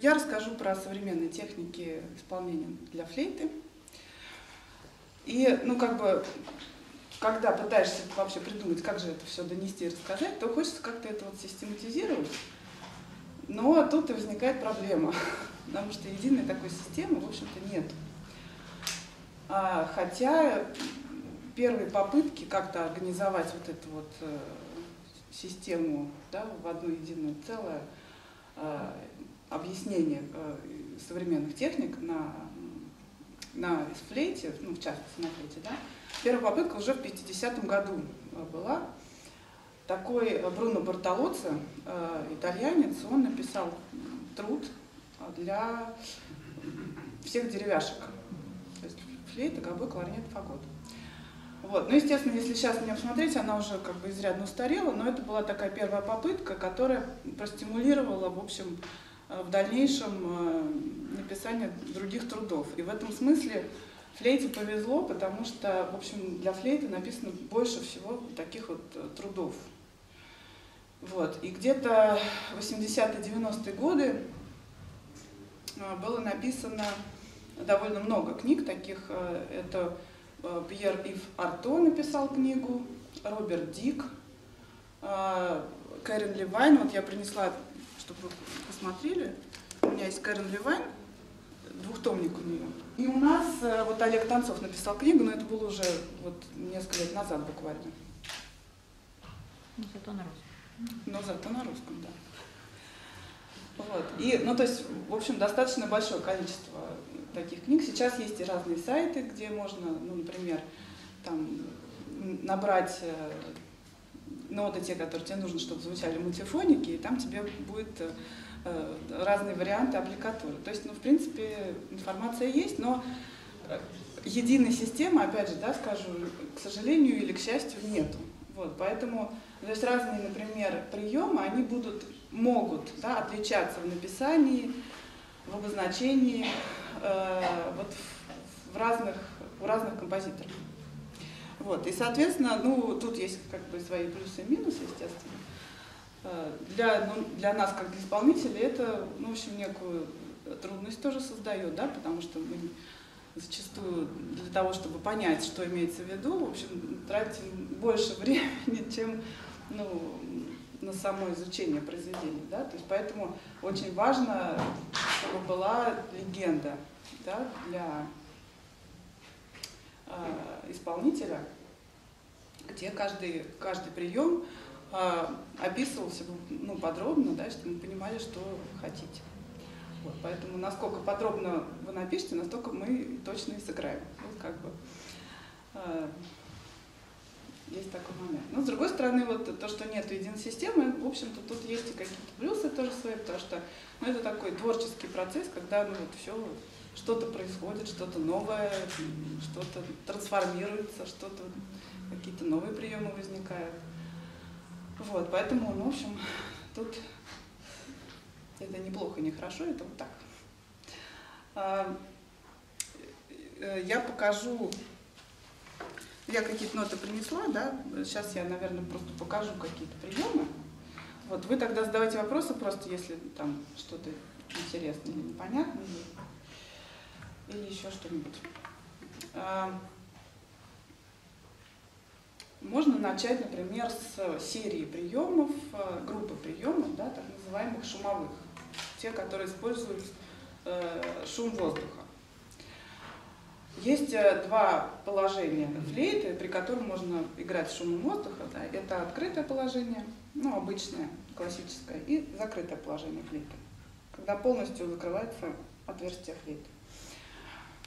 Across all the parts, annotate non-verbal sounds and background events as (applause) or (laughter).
Я расскажу про современные техники исполнения для флейты. И, ну, как бы, когда пытаешься вообще придумать, как же это все донести и рассказать, то хочется как-то это вот систематизировать. Но тут и возникает проблема, (laughs) потому что единой такой системы, в общем-то, нет. А, хотя первые попытки как-то организовать вот эту вот э, систему да, в одно единое целое, э, объяснение э, современных техник на, на флейте, ну, в частности на флейте, да, первая попытка уже в 50-м году была. Такой Бруно Бартолоцци, итальянец, он написал труд для всех деревяшек. То есть флейта, гобой, кларнет, фагот. Вот. Ну, естественно, если сейчас меня посмотреть, она уже как бы изрядно устарела, но это была такая первая попытка, которая простимулировала, в общем, э, в дальнейшем э, написание других трудов. И в этом смысле флейте повезло, потому что, в общем, для флейты написано больше всего таких вот э, трудов. Вот. И где-то 80-90-е годы было написано довольно много книг таких. Это Э, Пьер Ив Арто написал книгу, Роберт Дик, э, Кэрин Левайн. Вот я принесла, чтобы посмотрели. У меня есть Кэрин Левайн, двухтомник у нее. И у нас э, вот Олег Танцов написал книгу, но это было уже вот несколько лет назад буквально. Но зато на русском. Но зато на русском, да. Вот. И, ну, то есть, в общем, достаточно большое количество таких книг. Сейчас есть и разные сайты, где можно, ну, например, там, набрать э, ноты, те, которые тебе нужно, чтобы звучали мультифоники, и там тебе будет э, разные варианты аппликатуры. То есть, ну, в принципе, информация есть, но э, единой системы, опять же, да, скажу, к сожалению или к счастью, нету. Вот, поэтому, то есть разные, например, приемы, они будут, могут да, отличаться в написании, в обозначении, э, вот в, в разных, в разных композиторах. Вот, и, соответственно, ну, тут есть как бы свои плюсы и минусы, естественно. Э, для, ну, для нас, как для исполнителей, это, ну, в общем, некую трудность тоже создает, да, потому что мы зачастую для того, чтобы понять, что имеется в виду, в общем, тратим больше (laughs) времени, чем ну, на само изучение произведений. Да? То есть поэтому очень важно, чтобы была легенда да, для э, исполнителя, где каждый, каждый прием описывался ну, подробно, да, чтобы мы понимали, что хотите. Вот, поэтому насколько подробно вы напишете, настолько мы точно и сыграем. Вот как бы э, есть такой момент. Но с другой стороны, вот то, что нет единой системы, в общем-то, тут есть и какие-то плюсы тоже свои, потому что ну, это такой творческий процесс, когда ну, вот все что-то происходит, что-то новое, что-то трансформируется, что-то какие-то новые приемы возникают. Вот, поэтому, ну, в общем, тут это неплохо, не хорошо, это вот так. А, э, я покажу, я какие-то ноты принесла, да, сейчас я, наверное, просто покажу какие-то приемы. Вот, вы тогда задавайте вопросы просто, если там что-то интересное или непонятное, или еще что-нибудь. Можно начать, например, с серии приемов, э, группы приемов, да, так называемых шумовых те, которые используют э, шум воздуха. Есть э, два положения флейты, при котором можно играть шумом воздуха. Да. Это открытое положение, ну, обычное, классическое, и закрытое положение флейты, когда полностью закрывается отверстие флейты.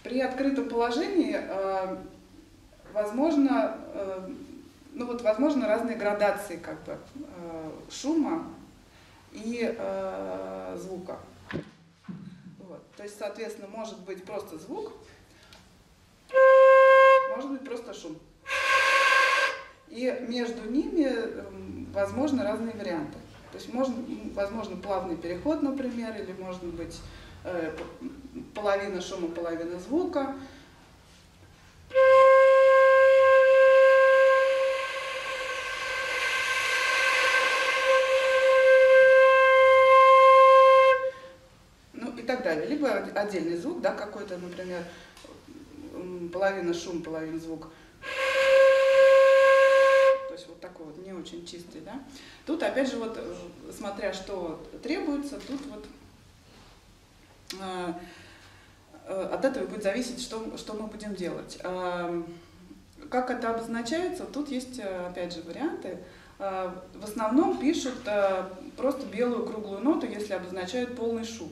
При открытом положении э, возможно, э, ну вот, возможно разные градации как бы, э, шума и э, звука. Вот. То есть, соответственно, может быть просто звук, может быть просто шум. И между ними возможны разные варианты. То есть можно, возможно плавный переход, например, или может быть э, половина шума, половина звука. Либо отдельный звук, да, какой-то, например, половина шум, половина звук. То есть вот такой вот не очень чистый, да. Тут опять же вот, э, смотря что требуется, тут вот э, э, от этого будет зависеть, что, что мы будем делать. Э, как это обозначается, тут есть, э, опять же, варианты. Э, в основном пишут просто белую круглую ноту, если обозначают полный шум.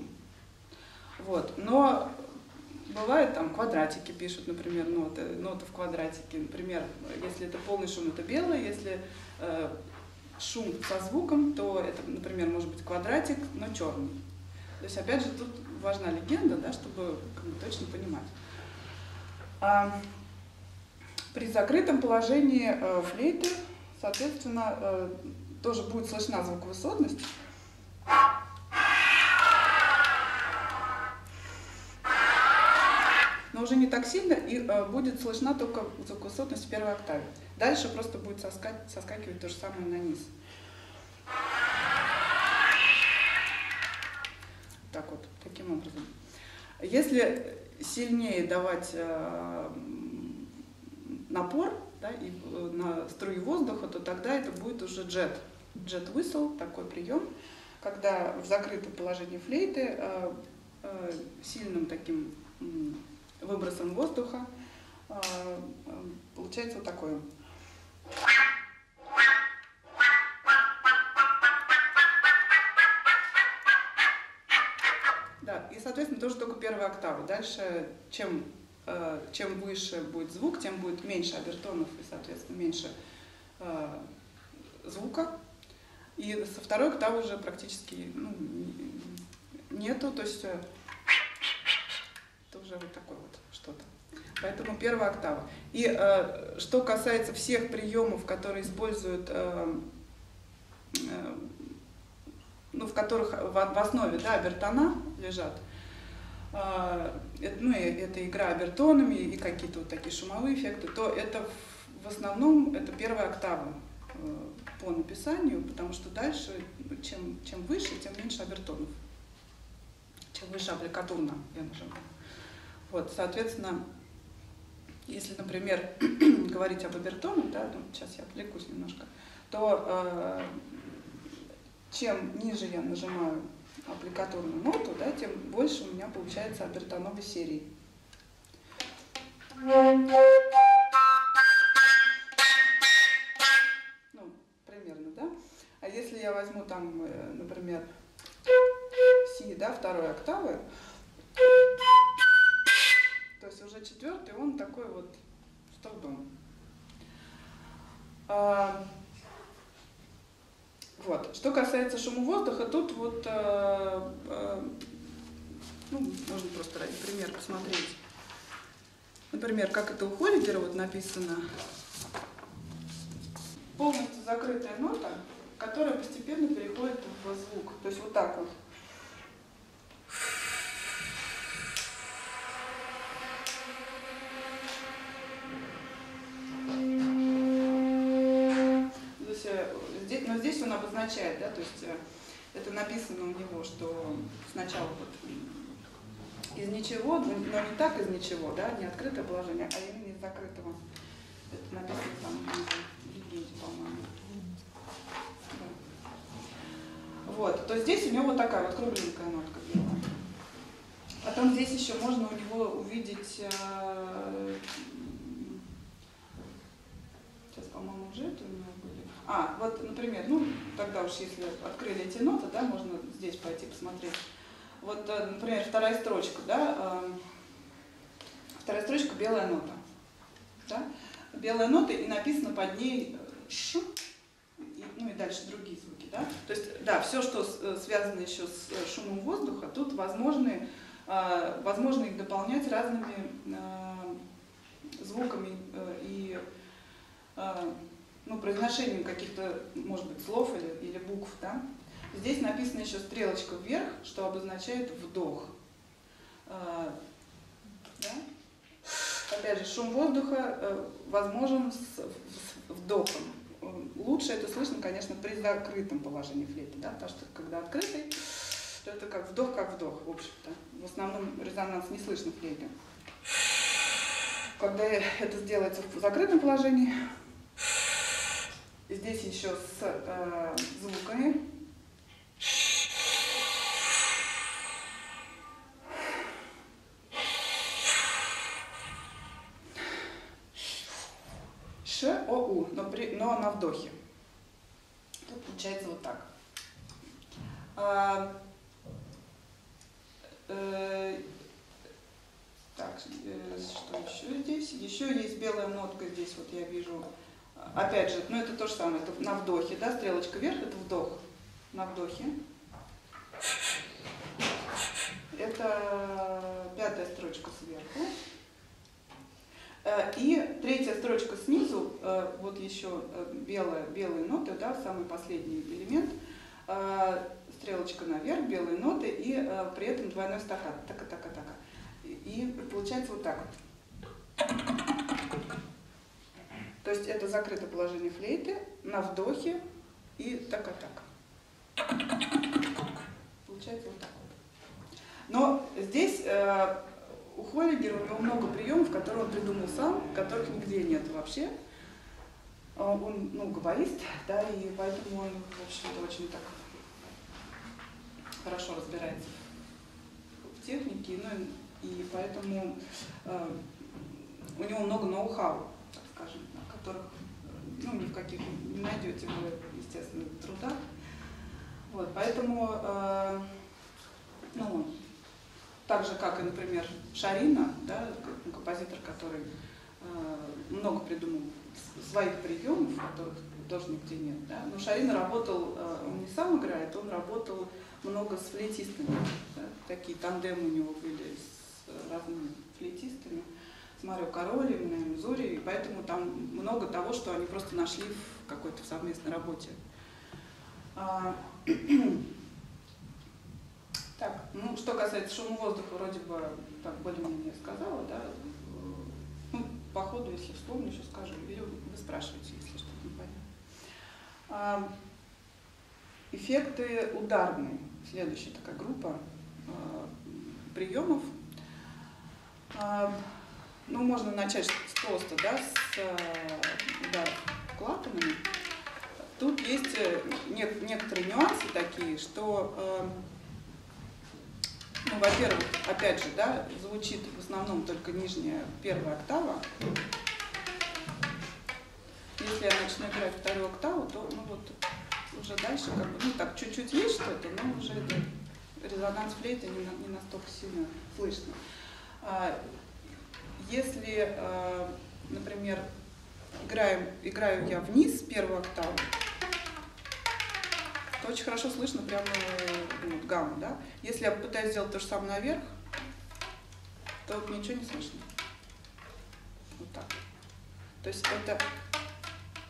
Вот. Но бывает там квадратики пишут, например, ноты, ноты в квадратике. Например, если это полный шум, это белый, если э, шум со звуком, то это, например, может быть квадратик, но черный. То есть, опять же, тут важна легенда, да, чтобы как точно понимать. А, при закрытом положении э, флейты, соответственно, э, тоже будет слышна звуковысотность. Но уже не так сильно, и э, будет слышна только звуковысотность в первой октаве. Дальше просто будет соска соскакивать то же самое на низ. Так вот, таким образом. Если сильнее давать э, напор да, и, э, на струю воздуха, то тогда это будет уже джет. Джет whistle, такой прием, когда в закрытом положении флейты сильным таким выбросом воздуха а, получается вот такое. Да, и, соответственно, тоже только первая октава. Дальше, чем, а, чем выше будет звук, тем будет меньше обертонов и, соответственно, меньше а, звука. И со второй октавы уже практически ну, нету, то есть э, уже вот такой вот что-то. Поэтому первая октава. И э, что касается всех приемов, которые используют, э, э, ну, в которых в, в основе да, обертона лежат, э, ну, это игра обертонами и какие-то вот такие шумовые эффекты, то это в, в основном это первая октава э, по написанию, потому что дальше, чем, чем выше, тем меньше обертонов. Чем выше аппликатурно, я нажимаю. Вот, соответственно, если, например, (clears throat) говорить об обертонах, да, ну, сейчас я отвлекусь немножко, то э, чем ниже я нажимаю аппликатурную ноту, да, тем больше у меня получается обертоновой серии. Ну, примерно, да? А если я возьму там, э, например, си, да, второй октавы, четвертый, он такой вот с трудом. А, вот. Что касается шума воздуха, тут вот, а, а, ну, можно просто ради примера посмотреть. Например, как это у Холлигера вот написано. Полностью закрытая нота, которая постепенно переходит в звук. То есть вот так вот. Обозначает, да, то есть э, это написано у него, что сначала вот из ничего, но не так из ничего, да, не открытое положение, а именно из закрытого. Это написано там в легенде, по-моему. Вот, то здесь у него вот такая вот кругленькая нотка белая. Потом здесь еще можно у него увидеть, э, сейчас, по-моему, уже это у него а, вот, например, ну, тогда уж если открыли эти ноты, да, можно здесь пойти посмотреть. Вот, э, например, вторая строчка, да, э, вторая строчка белая нота, да, белая нота и написано под ней э, ш, и, ну и дальше другие звуки, да. То есть, да, все, что связано еще с шумом воздуха, тут возможны, возможно их дополнять разными звуками и ну, произношением каких-то, может быть, слов или, или букв, да. Здесь написано еще стрелочка вверх, что обозначает вдох. А, да? Опять же, шум воздуха э, возможен с, с вдохом. Лучше это слышно, конечно, при закрытом положении флейты, да, потому что когда открытый, то это как вдох, как вдох, в общем-то. основном резонанс не слышно флейты. Когда это сделается в закрытом положении, здесь еще с э, звуками. У, но, при, но на вдохе. Тут получается вот так. А, э, так, э, что еще здесь? Еще есть белая нотка здесь, вот я вижу. Опять же, ну это то же самое, это на вдохе, да, стрелочка вверх, это вдох. На вдохе. Это пятая строчка сверху. Э, и третья строчка снизу, э, вот еще э, белая, белые ноты, да, самый последний элемент, стрелочка наверх, белые ноты, и при этом двойной стакат, така, така, така. И получается вот так вот. То есть это закрытое положение флейты на вдохе и така, така. Получается вот так вот. Но здесь у Холлигера у него много приемов, которые он придумал сам, которых нигде нет вообще. А он, ну, габарист, да, и поэтому он, в общем-то, очень так хорошо разбирается в технике, ну, и поэтому э, у него много ноу-хау, так скажем, которых, ну, ни в каких не найдете вы, естественно, в трудах. Вот, поэтому, э, ну, так же, как и, например, Шарина, да, композитор, который э, много придумал своих приемов, которых тоже нигде нет. Да? Но Шарина работал, э, он не сам играет, он работал много с флейтистами. Да? Такие тандемы у него были с разными флейтистами, с Марио Королем, Мизури, и поэтому там много того, что они просто нашли в какой-то совместной работе. А, (clears throat) Так, ну что касается шума воздуха, вроде бы так более-менее сказала, да. Ну, по ходу, если вспомню, еще скажу. Или вы спрашиваете, если что-то не понятно. А, эффекты ударные. Следующая такая группа а, приемов. А, ну, можно начать с просто, да, с а, ударов клапанами. Тут есть э, не, некоторые нюансы такие, что а, ну, во-первых, опять же, да, звучит в основном только нижняя первая октава. Если я начну играть вторую октаву, то ну вот уже дальше как бы, ну так, чуть-чуть есть что-то, но уже это, резонанс флейты не, не настолько сильно слышно. Если, а, например, играю, играю я вниз первую октаву, очень хорошо слышно прямо ну, вот, гамму, да. Если я пытаюсь сделать то же самое наверх, то вот ничего не слышно. Вот так. То есть это,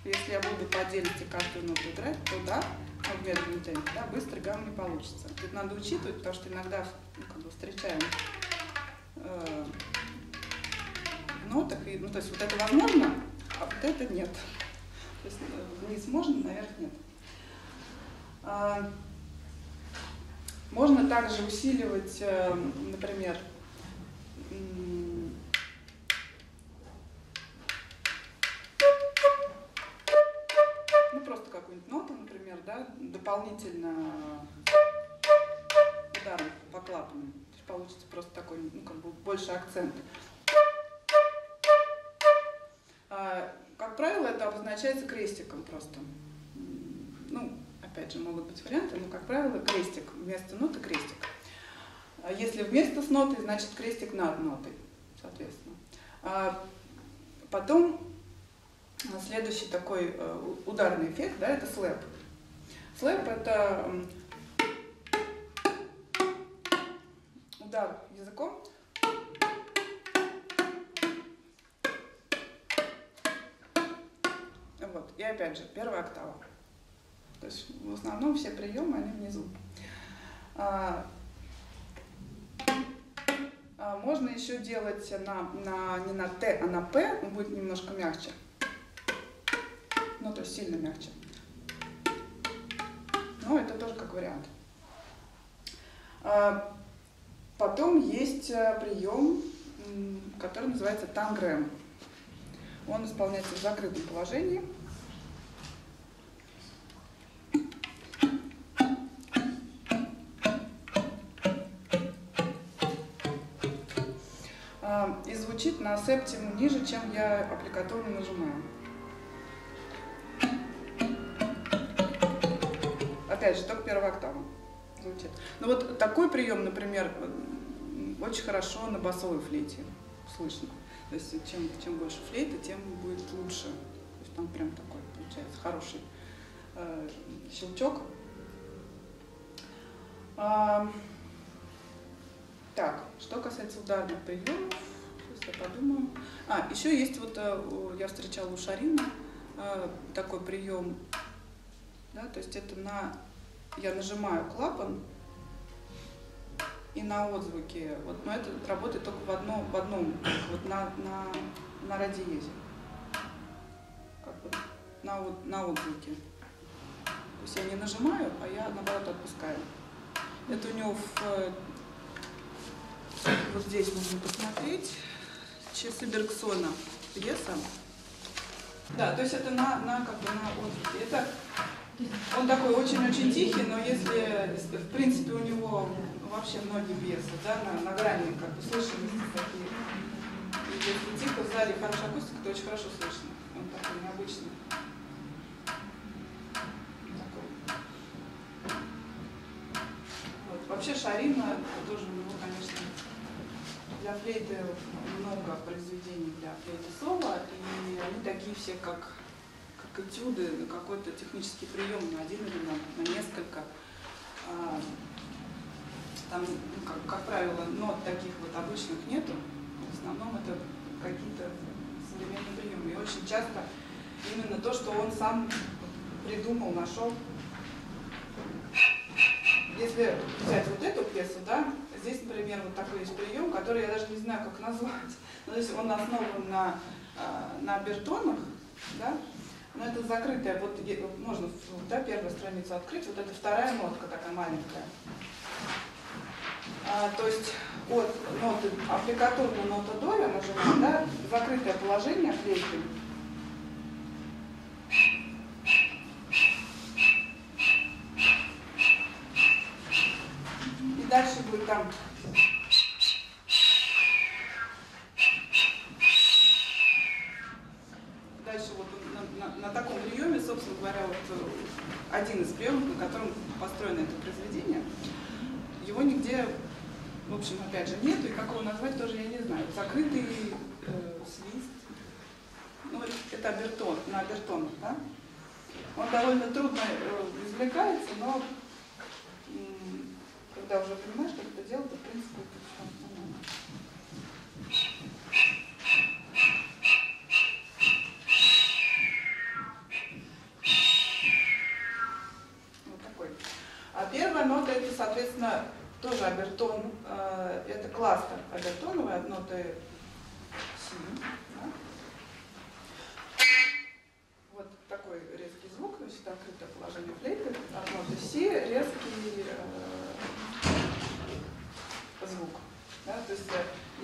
если я буду по отдельности каждую ноту играть, то да, ну, медленный темп, да, быстро гамм не получится. Это надо учитывать, потому что иногда ну, как бы встречаем э, нотах, и, ну, то есть вот это возможно, а вот это нет. То есть э, вниз можно, наверх нет. А, можно также усиливать, э, например, ну просто какую-нибудь ноту, например, да, дополнительно ударом по клапану. То есть получится просто такой, ну как бы больше акцент. А, как правило, это обозначается крестиком просто. Ну, опять же, могут быть варианты, но, как правило, крестик вместо ноты крестик. А если вместо с нотой, значит крестик над нотой, соответственно. А потом следующий такой э, ударный эффект, да, это слэп. Слэп это удар языком. Вот, и опять же, первая октава. То есть в основном все приемы, они внизу. А, а можно еще делать на, на, не на Т, а на П, он будет немножко мягче. Ну, то есть сильно мягче. Но это тоже как вариант. А, Потом есть э, прием, который называется тангрем. Он исполняется в закрытом положении. Звучит на септиму ниже, чем я аппликаторно нажимаю. Опять же, только первая октава звучит. Ну вот такой прием, например, очень хорошо на басовой флейте слышно. То есть чем, чем больше флейта, тем будет лучше. То есть там прям такой получается хороший э, щелчок. А, так, что касается ударных приемов, я подумаю. А, еще есть вот, э, я встречала у Шарина э, такой прием, да, то есть это на, я нажимаю клапан, и на отзвуке. Вот, но это работает только в одном, в одном вот на, на, на радиезе. Как бы на, на отзвуке. То есть я не нажимаю, а я наоборот отпускаю. Это у него в, э, вот здесь можно посмотреть. Часы Бергсона пьеса. Да, то есть это на, на, как бы на отзвуке. Это, он такой очень-очень тихий, но если, в принципе, у него вообще многие пьесы, да, на, на грани как бы слышимости такие. И если тихо в зале хорошая акустика, то очень хорошо слышно. Он такой необычный. Такой. Вот. Вообще Шарина тоже у него, конечно, для флейты много произведений для флейты соло, и они такие все, как, как этюды, какой-то технический прием на один или на, на несколько. А, там, ну, как, как правило, нот таких вот обычных нету. В основном это какие-то современные приемы. И очень часто именно то, что он сам придумал, нашел. Если взять вот эту пьесу, да, здесь, например, вот такой есть прием, который я даже не знаю, как назвать. (laughs) Ну, то есть он основан на, а, на бертонах, да, но это закрытая, вот можно да, первую страницу открыть, вот это вторая нотка такая маленькая. А, то есть от ноты, аппликатурная нота до я да, закрытое положение флейты. И дальше будет там Дальше вот на, на, на таком приеме, собственно говоря, вот э, один из приемов, на котором построено это произведение, его нигде в общем, опять же, нету, и как его назвать, тоже я не знаю. Закрытый э, свист. Ну, это обертон, на обертонах, да? Он довольно трудно э, извлекается, но э, когда уже понимаешь, это делать, в принципе, это все. Вот такой. А первая нота это, соответственно, тоже обертон, э, это кластер обертоновый от ноты 7.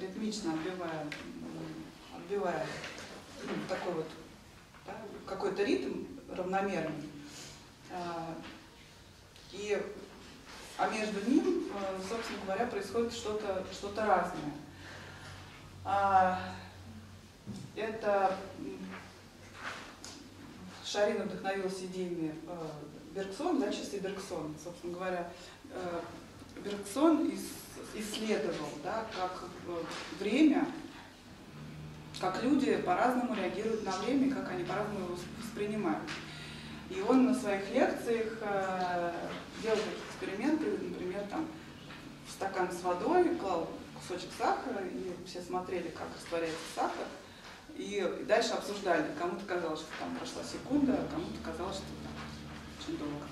ритмично отбивая, отбивая ну, такой вот да, какой-то ритм равномерный. А, и, а между ним, э, собственно говоря, происходит что-то что, -то, разное. А, это Шарин вдохновился идеями э, Бергсон, да, часы Бергсон, собственно говоря. Э, Бергсон из исследовал, да, как время, как люди по-разному реагируют на время, как они по-разному его воспринимают. И он на своих лекциях э, делал такие эксперименты, например, там, стакан с водой, клал кусочек сахара, и все смотрели, как растворяется сахар. И дальше обсуждали. Кому-то казалось, что там прошла секунда, а кому-то казалось, что там очень долго.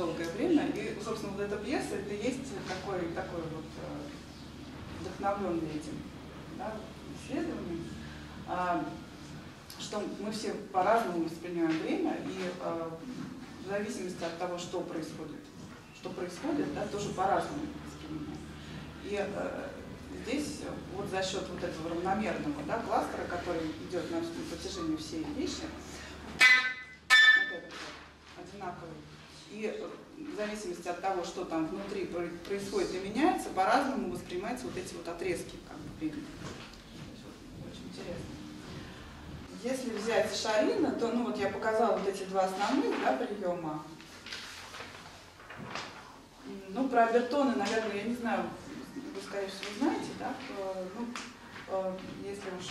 Долгое время. И, собственно, вот эта пьеса, это есть такой, такой вот э, вдохновленный этим да, исследованием, а, что мы все по-разному воспринимаем время, и а, в зависимости от того, что происходит, что происходит, да, тоже по-разному воспринимаем. И э, здесь вот за счет вот этого равномерного да, кластера, который идет на, протяжении всей вещи, вот этот одинаковый, и в зависимости от того, что там внутри происходит и меняется, по-разному воспринимаются вот эти вот отрезки как бы, времени. Очень интересно. Если взять Шарина, то ну вот я показала вот эти два основных да, приема. Ну, про Абертоны, наверное, я не знаю, вы, скорее всего, знаете, да, ну, э, если уж,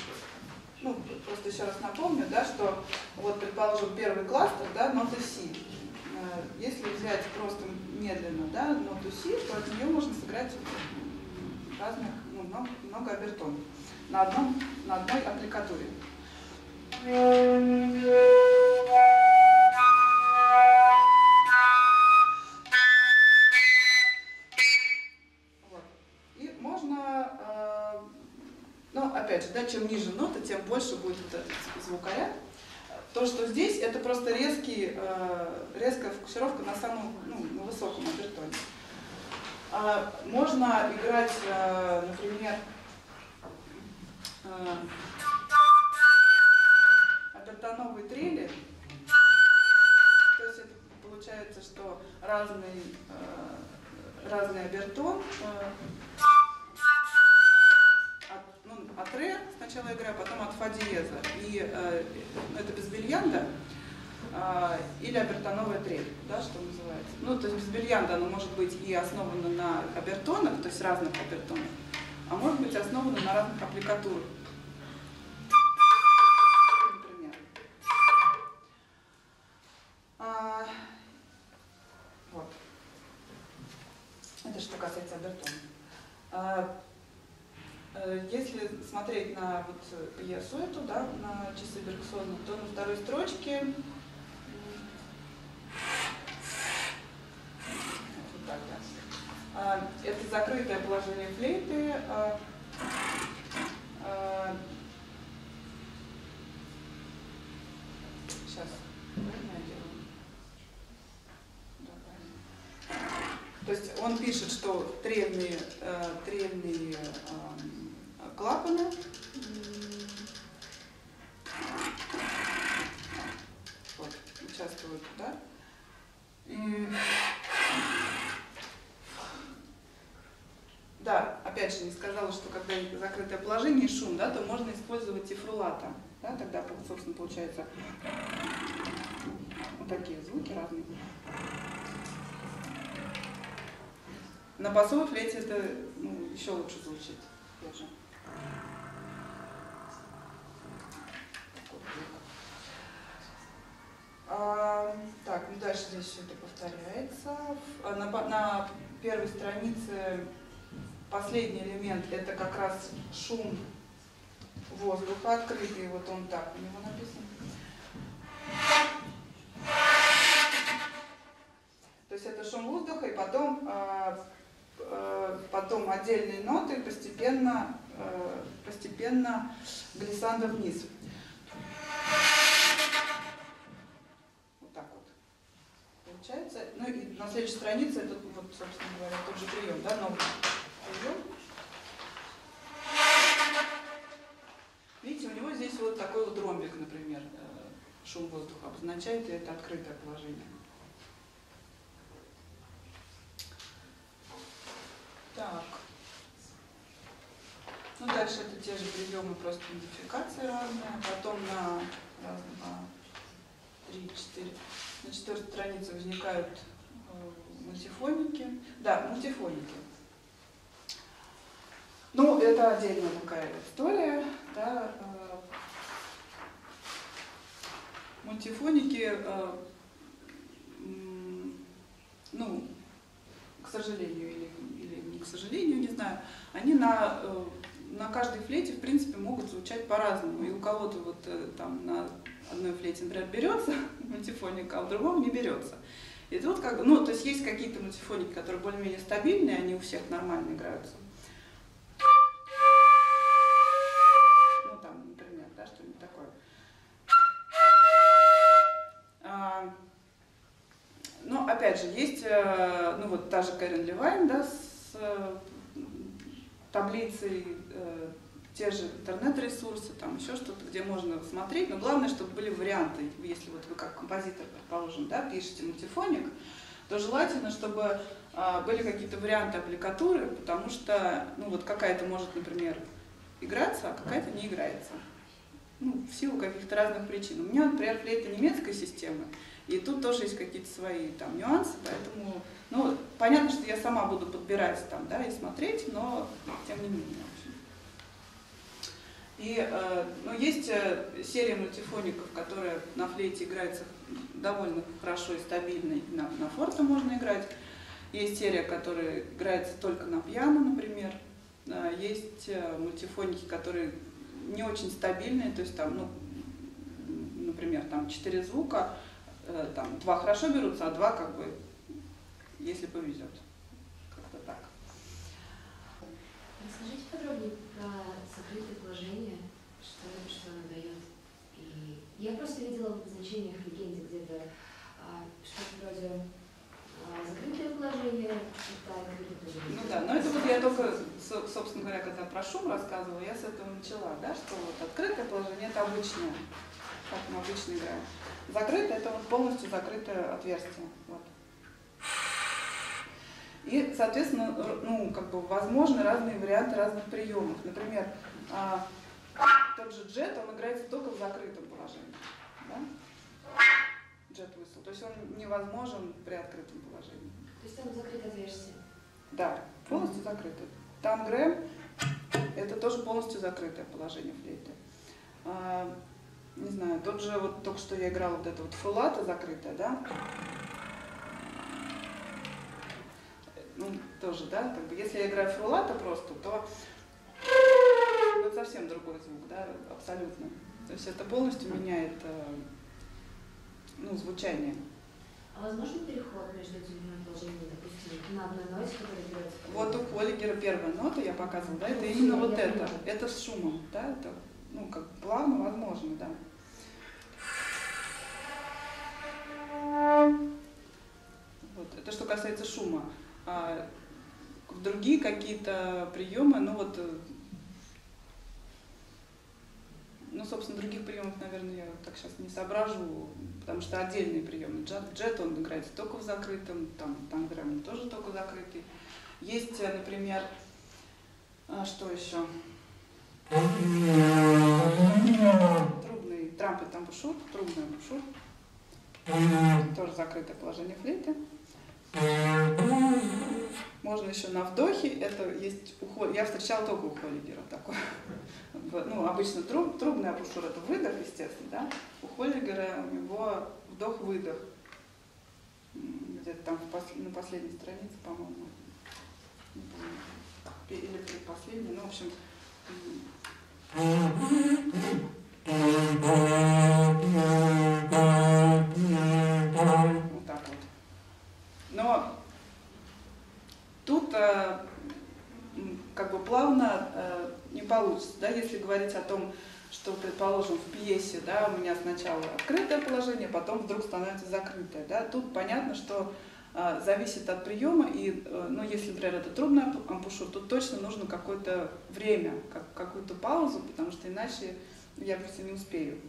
ну, просто еще раз напомню, да, что вот, предположим, первый кластер, да, ноты Си. Э, если взять просто медленно, да, ноту Си, то от нее можно сыграть разных, ну, много, много обертон на, одном, на одной аппликатуре. опять же, да, чем ниже нота, тем больше будет вот этот звукоряд. То, что здесь, это просто резкий, э, резкая фокусировка на самом ну, на высоком обертоне. А, можно играть, э, например, э, обертоновые трели. То есть это получается, что разный, разный обертон от ре сначала играю, потом от фа диеза. И э, это без бельянда э, или обертоновая трель, да, что называется. Ну, то есть без бельянда оно может быть и основано на обертонах, то есть разных обертонах, а может быть основано на разных аппликатурах. На вот пьесу эту, да, на часы Бергсона, то на второй строчке вот так, да. А, это закрытое положение флейты. А, а, сейчас? То есть он пишет, что трельные, э, трельные клапаны. Вот, участвуют, да? И... Да, опять же, не сказала, что когда закрытое положение и шум, да, то можно тифрулата. Да, тогда, собственно, получается вот такие звуки разные. На басовой флейте это ну, еще лучше звучит. Опять же. А, так, ну дальше здесь все это повторяется. А, на, на первой странице последний элемент это как раз шум воздуха открытый, вот он так у него написан. То есть это шум воздуха, и потом, а, потом отдельные ноты постепенно, постепенно глиссанда вниз. получается. Ну и на следующей странице это, вот, собственно говоря, тот же прием, да, новый прием. Видите, у него здесь вот такой вот ромбик, например, э, шум воздуха обозначает, и это открытое положение. Так. Ну, дальше это те же приемы, просто модификации разные. Потом на раз, два, три, четыре. На четвертой странице возникают э, мультифоники. Да, мультифоники. Ну, это отдельная такая история. Да. Мультифоники, э, ну, к сожалению или, или не к сожалению, не знаю, они на, э, на каждой флейте, в принципе, могут звучать по-разному. И у кого-то вот э, там на одной флейте, например, берется (laughs) мультифоник, а у другого не берется. И тут как бы, ну, то есть есть какие-то мультифоники, которые более-менее стабильные, они у всех нормально играются. Кэрин Левайн, да, с э, таблицей, э, те же интернет-ресурсы, там еще что-то, где можно смотреть, но главное, чтобы были варианты. Если вот вы как композитор, предположим, да, пишете мультифоник, то желательно, чтобы а, были какие-то варианты аппликатуры, потому что, ну вот какая-то может, например, играться, а какая-то не играется. Ну, в силу каких-то разных причин. У меня, например, флейта немецкой системы, и тут тоже есть какие-то свои там нюансы, поэтому, ну, понятно, что я сама буду подбирать там, да, и смотреть, но тем не менее. И э, ну, есть э, серия мультифоников, которая на флейте играется довольно хорошо и стабильно, и на, на форте можно играть. Есть серия, которая играется только на пьяно, например. Э, есть мультифоники, которые не очень стабильные, то есть там, ну, например, там четыре звука, там два хорошо берутся, а два как бы, если повезет. Как-то так. Расскажите подробнее про закрытое положение, что что оно дает. И я просто видела в значениях в легенде где-то а, что-то вроде закрытое положение, Ну да, но это вот я только, собственно говоря, когда про шум рассказывала, я с этого начала, да, что вот открытое положение это обычное, как мы обычно играем. Закрытое это вот полностью закрытое отверстие. Вот. И, соответственно, ну, как бы возможны разные варианты разных приемов. Например, а, тот же джет, он играется только в закрытом положении. Да? Джет высл. То есть он невозможен при открытом положении. То есть там закрытая версия? Да, полностью закрытый. Там Грэм это тоже полностью закрытое положение флейты. А, не знаю, тот же, вот только что я играла вот это вот фулата закрытая, да? ну, тоже, да, как бы, если я играю фрулата просто, то будет совсем другой звук, да, абсолютно. То есть это полностью меняет, э, ну, звучание. А возможно переход между этими положениями, допустим, на одной ноте, которая берется? Вот у Холлигера первая нота, я показывала, да, это ну, именно вот это, понимаю. это с шумом, да, это, ну, как плавно возможно, да. Вот, это что касается шума. А другие какие-то приемы, ну вот, э, ну, собственно, других приемов, наверное, я так сейчас не соображу, потому что отдельные приемы. Джет, джет он играется только в закрытом, там танграм тоже только закрытый. Есть, э, например, а, что еще? Трубный трампет тамбушур, трубный амбушур. Тоже закрытое положение флейты. Можно еще на вдохе, это есть уход. Я встречала только у Холлигера такое. Ну, обычно труб, трубный апушур это выдох, естественно, да. У Холлигера у него вдох-выдох. Где-то там на последней странице, по-моему. Или предпоследней, ну, в общем. Вот так вот. Но тут э, как бы плавно э, не получится, да, если говорить о том, что, предположим, в пьесе, да, у меня сначала открытое положение, потом вдруг становится закрытое, да, тут понятно, что э, зависит от приема, и, э, ну, если, например, это трубный ампушур, то точно нужно какое-то время, как, какую-то паузу, потому что иначе я просто не успею.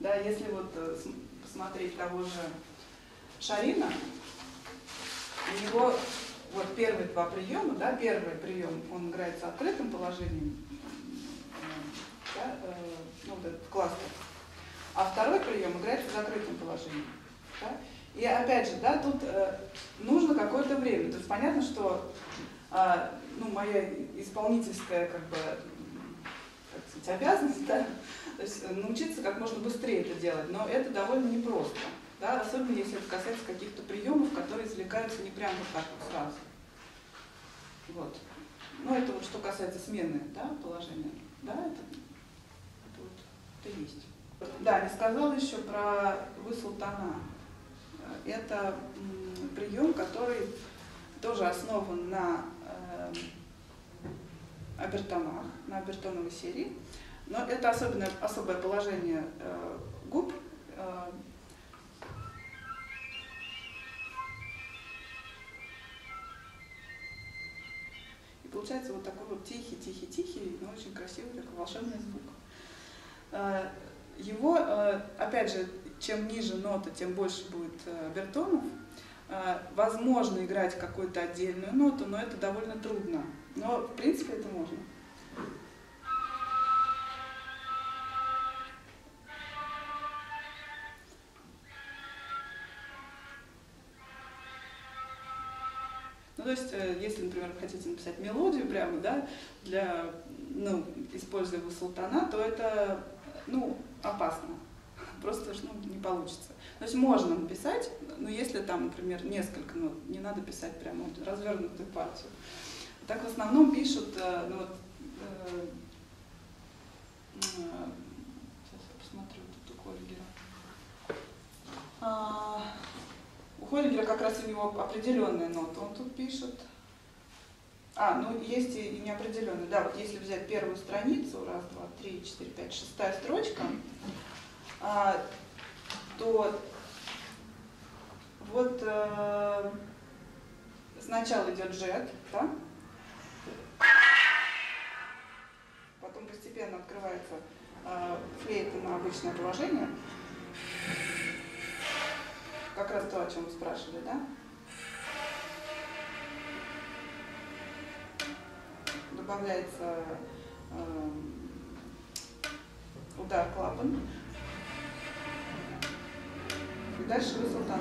Да, если вот э, посмотреть того же Шарина, у него вот первые два приема, да, первый прием, он играется открытым положением, да, э, ну, вот этот кластер, а второй прием играется закрытым положением. Да? И опять же, да, тут э, нужно какое-то время. То есть понятно, что э, ну, моя исполнительская как бы, как сказать, обязанность, да, то есть научиться как можно быстрее это делать, но это довольно непросто да, особенно если это касается каких-то приемов, которые извлекаются не прямо вот так вот сразу. Вот. Ну, это вот что касается смены да, положения. Да, это, это вот это есть. Да, не сказал еще про высл тона. Это прием, который тоже основан на э, обертонах, на обертоновой серии. Но это особенное, особое положение э, губ. Э, получается вот такой вот тихий-тихий-тихий, но очень красивый такой волшебный звук. Э, его, э, опять же, чем ниже нота, тем больше будет э, обертонов. Э, возможно играть какую-то отдельную ноту, но это довольно трудно. Но в принципе это можно. Ну, то есть, э, если, например, хотите написать мелодию прямо, да, для, ну, используя султана, то это, ну, опасно. (laughs) Просто ну, не получится. То есть можно написать, но если там, например, несколько нот, не надо писать прямо вот развернутую партию. Так в основном пишут, э, ну вот, э, сейчас я посмотрю тут у Хольгера. У Хольгера как раз у него определенная нота, он тут пишет. А, ну есть и неопределенные. Да, вот если взять первую страницу, раз, два, три, четыре, пять, шестая строчка, а, то вот э, сначала идет джет, да? потом постепенно открывается э, флейта на обычное положение. Как раз то, о чем вы спрашивали, да? Добавляется э, удар клапан. И дальше высота.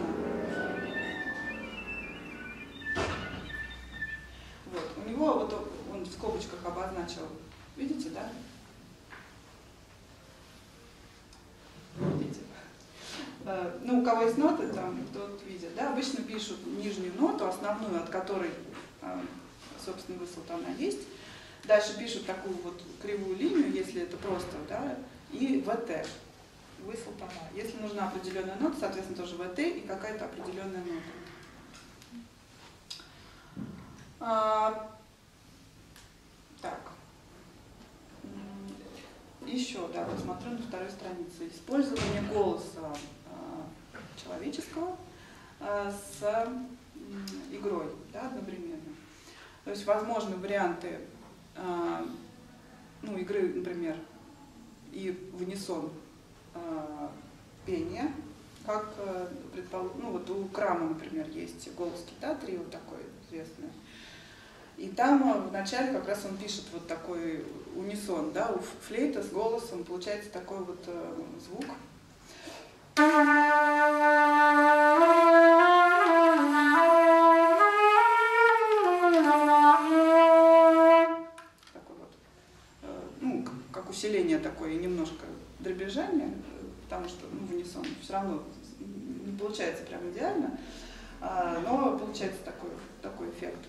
Вот. У него вот он в скобочках обозначил. Видите, да? Видите? Э, ну, у кого есть ноты, там, тот видит, да, обычно пишут нижнюю ноту, основную, от которой, э, собственно, высота она есть. Дальше пишут такую вот кривую линию, если это просто, да, и ВТ высыл тона. Если нужна определенная нота, соответственно, тоже ВТ и какая-то определенная нота. А, так. Еще, да, вот смотрю на второй странице. Использование голоса а, человеческого а, с игрой да, одновременно. То есть возможны варианты а, ну, игры, например, и в унисон э, пение, как, э, предположим, ну вот у Крама, например, есть голос кита, трио такой известный. И там э, вначале как раз он пишет вот такой унисон, да, у флейта с голосом получается такой вот э, звук. Такой вот, э, ну, как усиление такое, немножко дребезжание, потому что ну, в унисон все равно не получается прям идеально, а, но получается такой, такой эффект.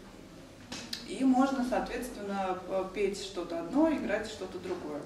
И можно, соответственно, петь что-то одно, играть что-то другое.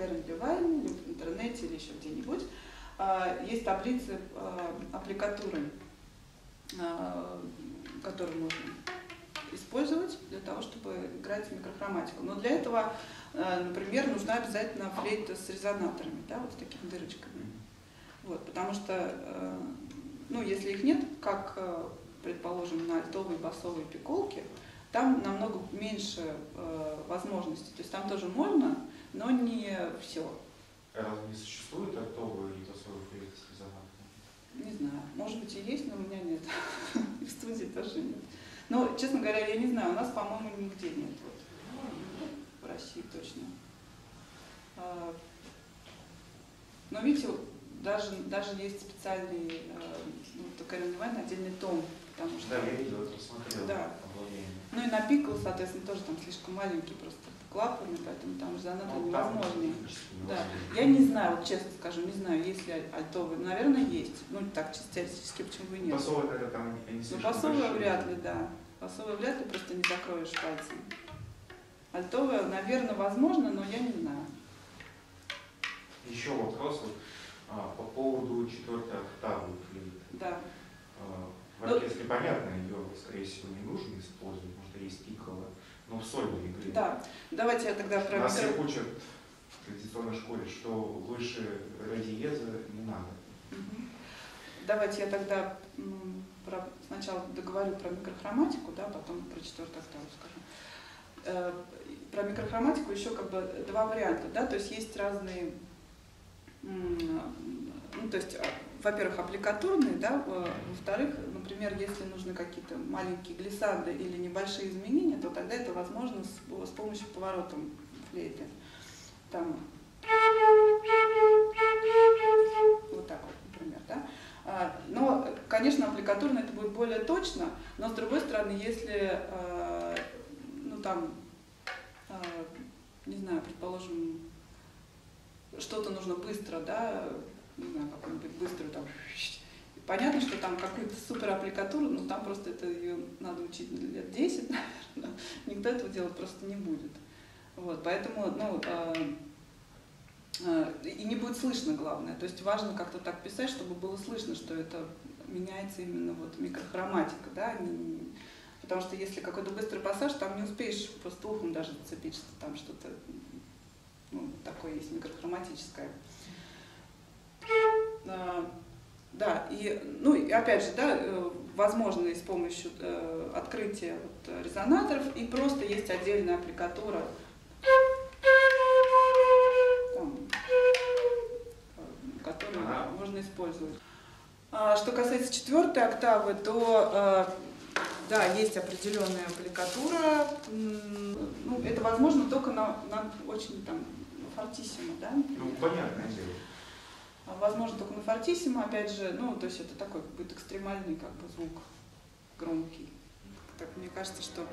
Karen Levine, в интернете или еще где-нибудь, а, есть таблицы э, аппликатуры, которые можно использовать для того, чтобы играть микрохроматику. Но для этого например, нужна обязательно флейта с резонаторами, да, вот с такими дырочками. Вот, потому что, ну, если их нет, как, предположим, на альтовые басовые пиколки, там намного меньше возможностей. То есть там тоже можно, но не все. Разве не существует артовый и флейт с резонансом? Не знаю, может быть и есть, но у меня нет. (laughs) И в студии тоже нет. Но, честно говоря, я не знаю, у нас, по-моему, нигде нет. Вот. В России точно. А, Но видите, даже, даже есть специальный, э, ну, такая Ивановна, отдельный том, потому что... Да, я видел, это смотрел. Да. Ну и на пикл, соответственно, тоже там слишком маленький просто клапаны, поэтому там же занадто Ну, технически Да. Я не знаю, вот честно скажу, не знаю, есть ли альтовые. Наверное, есть. Ну, так, чисто теоретически, почему бы и нет. Басовые, наверное, там они Ну, басовые вряд ли, да. Басовые вряд ли просто не закроешь пальцем. Альтовые, наверное, возможно, но я не знаю. Еще вопрос вот, а, по поводу четвертой октавы флейты. Да. А, В Ну- оркестре, понятно, ее, скорее всего, не нужно использовать, потому что есть пиково, но в сольной игре. Да. Давайте я тогда про Нас всех учат в традиционной школе, что выше ре диеза не надо. Мгм. Давайте я тогда про- сначала договорю про микрохроматику, да, потом про четвертую октаву скажу. Э, Про микрохроматику еще как бы два варианта, да, то есть есть разные, ну, то есть, а, во-первых, аппликатурные, да, во- во-вторых, например, если нужны какие-то маленькие глиссанды или небольшие изменения, то тогда это возможно с, с помощью поворота флейты. Там вот так вот, например, да. А, Но, конечно, аппликатурно это будет более точно, но с другой стороны, если, э, ну там, э, не знаю, предположим, что-то нужно быстро, да, не знаю, какую-нибудь быструю там, (laughs) понятно, что там какую-то супер аппликатуру, но там просто это ее надо учить лет 10, (laughs) наверное, никто этого делать просто не будет. Вот, поэтому, ну, э, э, и не будет слышно, главное. То есть важно как-то так писать, чтобы было слышно, что это меняется именно вот микрохроматика, да, не- потому что если какой-то быстрый пассаж, там не успеешь просто ухом даже зацепить, что там что-то ну, такое есть микрохроматическое. А, Да, и, ну, и опять же, да, э, возможно и с помощью э, открытия вот, э, резонаторов, и просто есть отдельная аппликатура, там, э, которую Ага. можно использовать. А, Что касается четвертой октавы, то э, да, есть определенная аппликатура. Ну, это возможно только на, на очень там фортиссимо, да? Ну, понятное дело. А, Возможно, только на фортиссимо, опять же, ну, то есть это такой будет экстремальный как бы звук, громкий. Так, мне кажется, что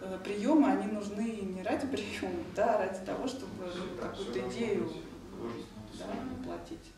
э, приемы, они нужны не ради приема, да, а ради того, чтобы ну, какую-то идею да, воплотить.